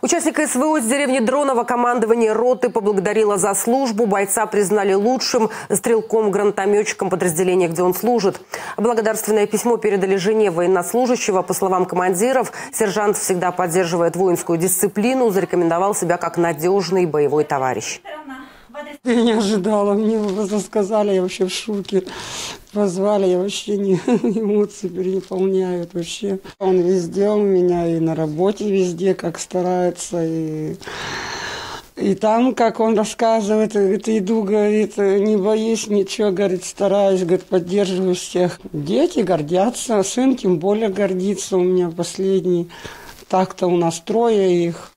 Участника СВО из деревни Дронова командование роты поблагодарило за службу. Бойца признали лучшим стрелком-гранатометчиком подразделения, где он служит. Благодарственное письмо передали жене военнослужащего. По словам командиров, сержант всегда поддерживает воинскую дисциплину, зарекомендовал себя как надежный боевой товарищ. Я не ожидала, мне сказали, я вообще в шоке. Позвали, я вообще не, эмоции переполняют вообще. Он везде у меня, и на работе везде, как старается, и... И там, как он рассказывает, говорит, иду, говорит, не боюсь ничего, говорит, стараюсь, говорит, поддерживаю всех. Дети гордятся, сын тем более гордится у меня последний. Так-то у нас трое их.